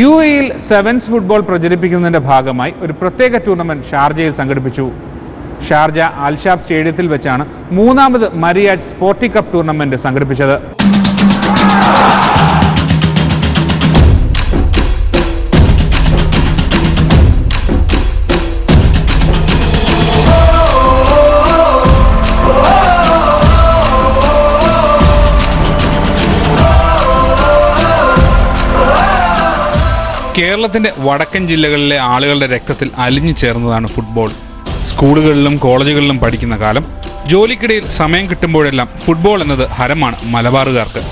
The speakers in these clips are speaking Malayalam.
യു എയിൽ സെവൻസ് ഫുട്ബോൾ പ്രചരിപ്പിക്കുന്നതിന്റെ ഭാഗമായി ഒരു പ്രത്യേക ടൂർണമെന്റ് ഷാർജയിൽ സംഘടിപ്പിച്ചു. ഷാർജ ആൽഷാബ് സ്റ്റേഡിയത്തിൽ വെച്ചാണ് മൂന്നാമത് മരിയാറ്റ് സ്പോർട്ടി കപ്പ് ടൂർണമെന്റ് സംഘടിപ്പിച്ചത്. കേരളത്തിന്റെ വടക്കൻ ജില്ലകളിലെ ആളുകളുടെ രക്തത്തിൽ അലിഞ്ഞു ചേർന്നതാണ് ഫുട്ബോൾ. സ്കൂളുകളിലും കോളേജുകളിലും പഠിക്കുന്ന കാലം ജോലിക്കിടയിൽ സമയം കിട്ടുമ്പോഴെല്ലാം ഫുട്ബോൾ എന്നത് ഹരമാണ് മലബാറുകാർക്ക്.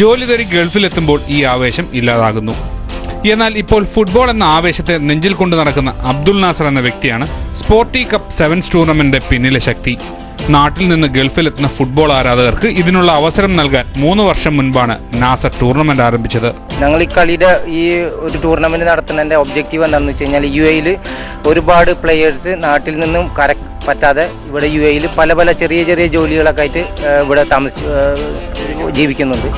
ജോലി തേടി ഗൾഫിലെത്തുമ്പോൾ ഈ ആവേശം ഇല്ലാതാകുന്നു. എന്നാൽ ഇപ്പോൾ ഫുട്ബോൾ എന്ന ആവേശത്തെ നെഞ്ചിൽ കൊണ്ടു നടക്കുന്ന അബ്ദുൽ നാസർ എന്ന വ്യക്തിയാണ് സ്പോർട്ടി കപ്പ് സെവൻസ് ടൂർണമെന്റിന്റെ പിന്നിലെ ശക്തി. നാട്ടിൽ നിന്ന് ഗൾഫിലെത്തുന്ന ഫുട്ബോൾ ആരാധകർക്ക് ഇതിനുള്ള അവസരം നൽകാൻ മൂന്ന് വർഷം മുൻപാണ് നാസ ടൂർണമെന്റ് ആരംഭിച്ചത്. ഞങ്ങൾ ഈ കളിയുടെ ഈ ഒരു ടൂർണമെന്റ് നടത്തുന്നതിന്റെ ഒബ്ജക്റ്റീവ് എന്താണെന്ന് വെച്ച് കഴിഞ്ഞാൽ യു എയിൽ ഒരുപാട് പ്ലെയേഴ്സ് നാട്ടിൽ നിന്നും കര പറ്റാതെ ഇവിടെ യു എയിൽ പല പല ചെറിയ ചെറിയ ജോലികളൊക്കെ ആയിട്ട് ഇവിടെ താമസി ജീവിക്കുന്നുണ്ട്.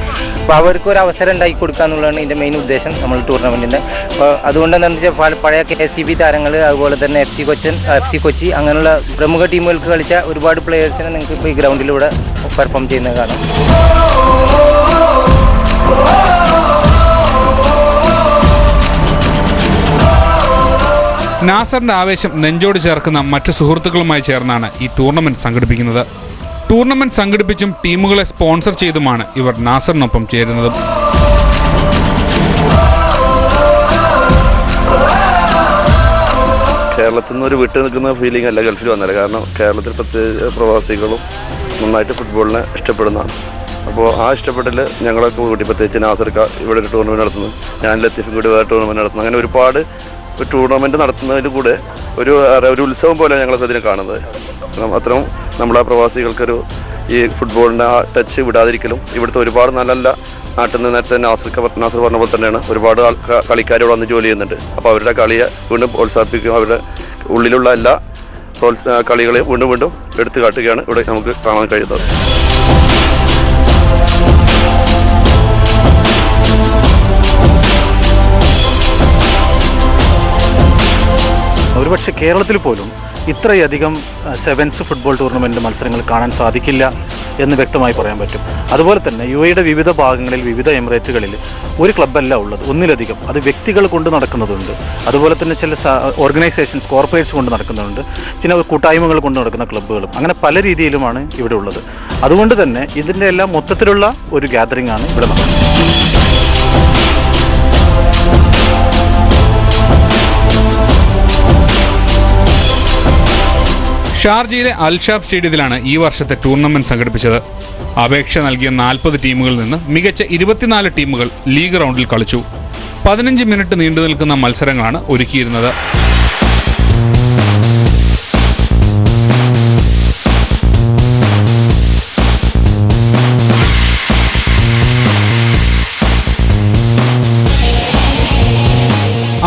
അപ്പോൾ അവർക്ക് ഒരു അവസരം ഉണ്ടാക്കി കൊടുക്കുക എന്നുള്ളതാണ് ഇതിന്റെ മെയിൻ ഉദ്ദേശം നമ്മൾ ടൂർണമെന്റിന്റെ അപ്പോൾ അതുകൊണ്ട് എന്താണെന്ന് വെച്ചാൽ പഴയ കെ എസ് സി ബി താരങ്ങൾ അതുപോലെ തന്നെ F C Kochin F C Kochi അങ്ങനെയുള്ള പ്രമുഖ ടീമുകൾക്ക് കളിച്ച ഒരുപാട് പ്ലെയേഴ്സിനെ നിങ്ങൾക്ക് ഇപ്പോൾ ഈ ഗ്രൗണ്ടിലൂടെ പെർഫോം ചെയ്യുന്നത് കാണാം. നാസറിന്റെ ആവേശം നെഞ്ചോട് ചേർക്കുന്ന മറ്റ് സുഹൃത്തുക്കളുമായി ചേർന്നാണ് ഈ ടൂർണമെന്റ് സംഘടിപ്പിക്കുന്നത്. ടൂർണമെന്റ് സംഘടിപ്പിച്ചും ടീമുകളെ സ്പോൺസർ ചെയ്തുമാണ് ഇവർ നാസറിനൊപ്പം ചേരുന്നത്. കേരളത്തിൽ നിന്ന് ഒരു വിട്ടു നിൽക്കുന്ന ഫീലിംഗ് അല്ല ഗൾഫിൽ വന്നത് കാരണം കേരളത്തിൽ പ്രത്യേക പ്രവാസികളും നന്നായിട്ട് ഫുട്ബോളിനെ ഇഷ്ടപ്പെടുന്നതാണ്. അപ്പോൾ ആ ഇഷ്ടപ്പെടൽ ഞങ്ങളൊക്കെ കൂട്ടി പ്രത്യേകിച്ച് നാസർക്ക ഇവിടെ ഒരു ടൂർണമെന്റ് നടത്തുന്നു. ഞാൻ ലത്തീഫും കൂടി വേറെ ടൂർണമെന്റ് നടത്തുന്നു. അങ്ങനെ ഒരുപാട് ഒരു ടൂർണമെന്റ് നടത്തുന്നതിൽ കൂടെ ഒരു ഒരു ഉത്സവം പോലെ ഞങ്ങളൊക്കെ അതിനെ കാണുന്നത്. അത്രയും നമ്മളെ പ്രവാസികൾക്കൊരു ഈ ഫുട്ബോളിന്റെ ആ ടച്ച് വിടാതിരിക്കലും ഇവിടുത്തെ ഒരുപാട് നല്ല നല്ല നാട്ടിൽ നിന്ന് നേരത്തെ നാസർ നാസർ പറഞ്ഞ പോലെ തന്നെയാണ് ഒരുപാട് ആൾക്കാർ കളിക്കാർ ഇവിടെ വന്ന് ജോലി ചെയ്യുന്നുണ്ട്. അപ്പോൾ അവരുടെ കളിയെ വീണ്ടും പ്രോത്സാഹിപ്പിക്കും അവരുടെ ഉള്ളിലുള്ള എല്ലാ പ്രോത്സാ കളികളെയും വീണ്ടും വീണ്ടും എടുത്തു കാട്ടുകയാണ് ഇവിടെ നമുക്ക് കാണാൻ കഴിയുന്നത്. ഒരുപക്ഷെ കേരളത്തിൽ പോലും ഇത്രയധികം സെവൻസ് ഫുട്ബോൾ ടൂർണമെന്റ് മത്സരങ്ങൾ കാണാൻ സാധിക്കില്ല എന്ന് വ്യക്തമായി പറയാൻ പറ്റും. അതുപോലെ തന്നെ യു എയുടെ വിവിധ ഭാഗങ്ങളിൽ വിവിധ എമിറേറ്റുകളിൽ ഒരു ക്ലബ്ബല്ല ഉള്ളത്. ഒന്നിലധികം. അത് വ്യക്തികൾ കൊണ്ട് നടക്കുന്നതുണ്ട്. അതുപോലെ തന്നെ ചില ഓർഗനൈസേഷൻസ് കോർപ്പറേറ്റ്സ് കൊണ്ട് നടക്കുന്നുണ്ട് ചില കൂട്ടായ്മകൾ കൊണ്ട് നടക്കുന്ന ക്ലബ്ബുകളും. അങ്ങനെ പല രീതിയിലുമാണ് ഇവിടെ ഉള്ളത്. അതുകൊണ്ട് തന്നെ ഇതിന്റെ എല്ലാം മൊത്തത്തിലുള്ള ഒരു ഗ്യാതറിംഗ് ആണ് ഇവിടെ നടക്കുന്നത്. ഷാർജയിലെ അൽഷാബ് സ്റ്റേഡിയത്തിലാണ് ഈ വർഷത്തെ ടൂർണമെന്റ് സംഘടിപ്പിച്ചത്. അപേക്ഷ നൽകിയ നാൽപ്പത് ടീമുകളിൽ നിന്ന് മികച്ച ഇരുപത്തിനാല് ടീമുകൾ ലീഗ് റൗണ്ടിൽ കളിച്ചു. പതിനഞ്ച് മിനിറ്റ് നീണ്ടു നിൽക്കുന്ന മത്സരങ്ങളാണ് ഒരുക്കിയിരുന്നത്.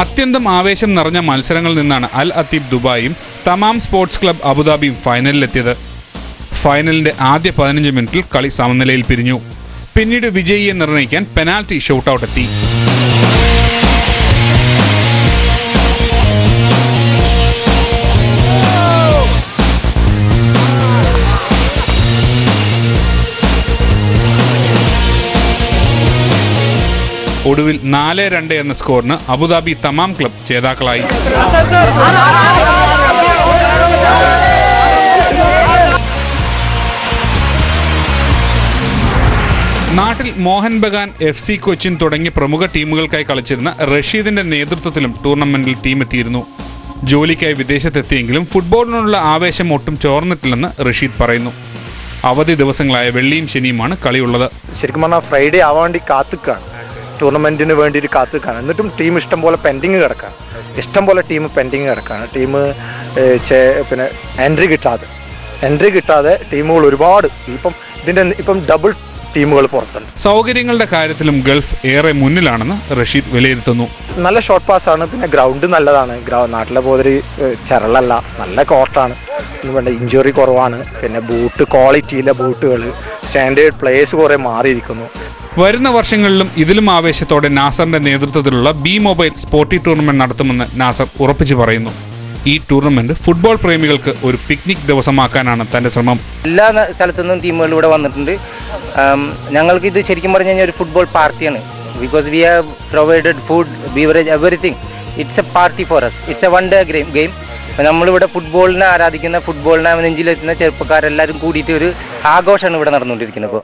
അത്യന്തം ആവേശം നിറഞ്ഞ മത്സരങ്ങളിൽ നിന്നാണ് അൽ അത്തീബ് ദുബായും തമാം സ്പോർട്സ് ക്ലബ് അബുദാബിയും ഫൈനലിലെത്തിയത്. ഫൈനലിന്റെ ആദ്യ പതിനഞ്ച് മിനിറ്റിൽ കളി സമനിലയിൽ പിരിഞ്ഞു. പിന്നീട് വിജയിയെ നിർണയിക്കാൻ പെനാൽറ്റി ഷൂട്ടൌട്ട് എത്തി. ഒടുവിൽ നാല് രണ്ട് എന്ന സ്കോറിന് അബുദാബി തമാം ക്ലബ് ജേതാക്കളായി. നാട്ടിൽ മോഹൻ ബഗാൻ എഫ് സി കൊച്ചിൻ തുടങ്ങിയ പ്രമുഖ ടീമുകൾക്കായി കളിച്ചിരുന്ന റഷീദിന്റെ നേതൃത്വത്തിലും ടൂർണമെന്റിൽ ടീം എത്തിയിരുന്നു ജോലിക്കായി വിദേശത്തെത്തിയെങ്കിലും ഫുട്ബോളിനുള്ള ആവേശം ഒട്ടും ചോർന്നിട്ടില്ലെന്ന് റഷീദ് പറയുന്നു. അവധി ദിവസങ്ങളായ വെള്ളിയും ശനിയുമാണ് കളിയുള്ളത്. ശരിക്കും പറഞ്ഞാൽ ഫ്രൈഡേ ആവാൻ വേണ്ടി കാത്തുക്കാണ്. ടൂർണമെന്റിന് വേണ്ടിയിട്ട് കാത്തുക്കാണ് എന്നിട്ടും ടീം ഇഷ്ടം പോലെ പെൻഡിങ് കിടക്കാണ് ഇഷ്ടം പോലെ ടീം പെൻഡിങ് കിടക്കാണ് ടീം പിന്നെ എൻട്രി കിട്ടാതെ. എൻട്രി കിട്ടാതെ ടീമുകൾ ഒരുപാട്. ഇപ്പം ഇതിന്റെ ഇപ്പം ഡബിൾ ടീമുകൾ പുറത്തുണ്ട്. സൗകര്യങ്ങളുടെ കാര്യത്തിലും ഗൾഫ് ഏറെ മുന്നിലാണെന്ന് റഷീദ് വിലയിരുത്തുന്നു. നല്ല ഷോർട്ട് പാസ് ആണ്. പിന്നെ ഗ്രൗണ്ട് നല്ലതാണ്. നാട്ടിലെ ഏഹ്, ചരളല്ല. നല്ല കോർട്ടാണ് വേണ്ട. ഇഞ്ചുറി കുറവാണ്. പിന്നെ ബൂട്ട് ക്വാളിറ്റിയിലെ ബൂട്ടുകൾ സ്റ്റാൻഡേർഡ് പ്ലേയേഴ്സ് കുറേ മാറിയിരിക്കുന്നു. വരുന്ന വർഷങ്ങളിലും ഇതിലും ആവേശത്തോടെ നാസറിന്റെ നേതൃത്വത്തിലുള്ള ബി മൊബൈൽ സ്പോർട്ടി ടൂർണമെന്റ് നടത്തുമെന്ന് നാസർ ഉറപ്പിച്ചു പറയുന്നു. ഈ ടൂർണമെന്റ് ഫുട്ബോൾ പ്രേമികൾക്ക് ഒരു പിക്നിക് ദിവസമാക്കാനാണ് തന്റെ ശ്രമം. എല്ലാ സ്ഥലത്തുനിന്നും സ്ഥലത്തു നിന്നും ടീമുകൾ ഇവിടെ വന്നിട്ടുണ്ട്. ഞങ്ങൾക്ക് ഇത് ശരിക്കും പറഞ്ഞു കഴിഞ്ഞാൽ ഒരു ഫുട്ബോൾ പാർട്ടിയാണ് because we have provided food beverage everything it's a party for us it's a one day game game നമ്മളിവിടെ ഫുട്ബോളിനെ ആരാധിക്കുന്ന ഫുട്ബോളിനെ നെഞ്ചിലെത്തുന്ന ചെറുപ്പക്കാരെല്ലാവരും കൂടിയിട്ട് ഒരു ആഘോഷമാണ് ഇവിടെ നടന്നുകൊണ്ടിരിക്കുന്നത്. ഇപ്പോൾ